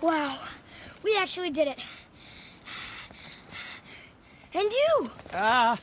Wow, we actually did it. And you! Ah,